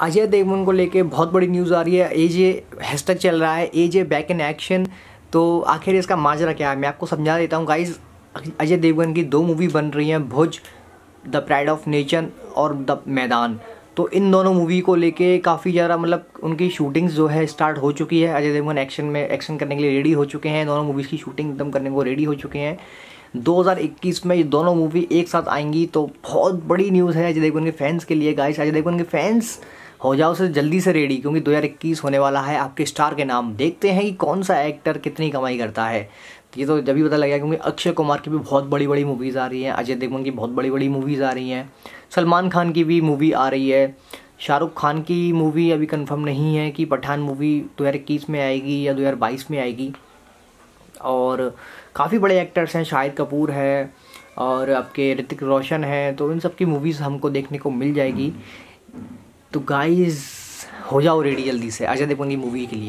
अजय देवगन को लेके बहुत बड़ी न्यूज़ आ रही है। एजे हैशटैग चल रहा है। एजे बैक इन एक्शन तो आखिर इसका माजरा क्या है? मैं आपको समझा देता हूँ गाइज़ अजय देवगन की दो मूवी बन रही हैं, Bhuj the pride of nature और द मैदान तो इन दोनों मूवी को लेके काफ़ी ज़्यादा मतलब उनकी शूटिंग्स जो है स्टार्ट हो चुकी है। अजय देवगन एक्शन में एक्शन करने के लिए रेडी हो चुके हैं। दोनों मूवीज़ की शूटिंग एकदम करने को रेडी हो चुके हैं। 2021 में ये दोनों मूवी एक साथ आएँगी। तो बहुत बड़ी न्यूज़ है अजय देवगन के फैंस के लिए गाइस अजय देवगन के फैंस हो जाओ उसे जल्दी से रेडी क्योंकि 2021 होने वाला है, आपके स्टार के नाम। देखते हैं कि कौन सा एक्टर कितनी कमाई करता है। ये तो जब भी पता लगेगा, क्योंकि अक्षय कुमार की भी बहुत बड़ी बड़ी मूवीज़ आ रही हैं, अजय देवगन की बहुत बड़ी बड़ी मूवीज़ आ रही हैं, सलमान खान की भी मूवी आ रही है। शाहरुख खान की मूवी अभी कंफर्म नहीं है कि पठान मूवी दो हज़ार इक्कीस में आएगी या दो हज़ार बाईस में आएगी। और काफ़ी बड़े एक्टर्स हैं, शाहिद कपूर है, और आपके ऋतिक रोशन है तो इन सब की मूवीज़ हमको देखने को मिल जाएगी। तो गाइस हो जाओ रेडी जल्दी से। अजय देवगन की मूवी के लिए।